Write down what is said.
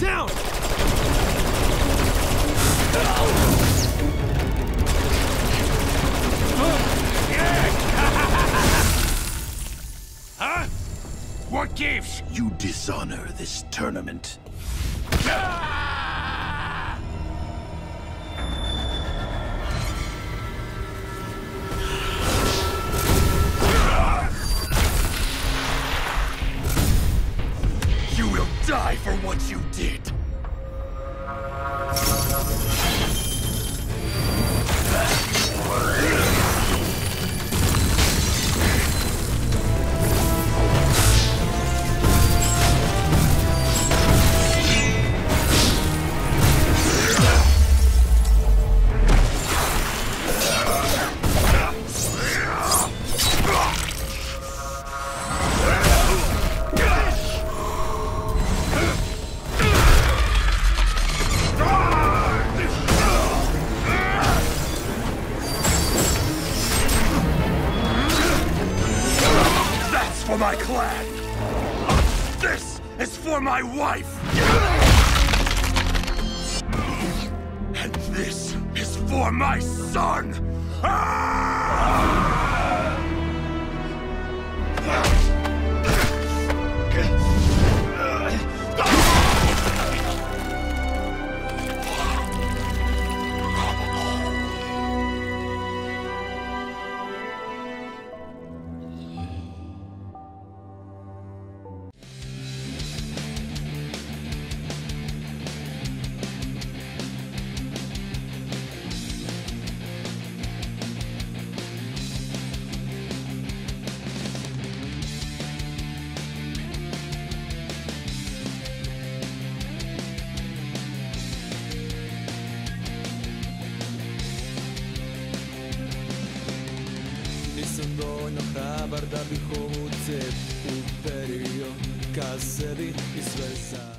Down! Huh? What gives? You dishonor this tournament. Ah! You will die for what you did! My clan! This is for my wife! And this is for my son! Ah! Nisam dovoljno hrabar da bih ovu cep uperio. Ka sebi i sve za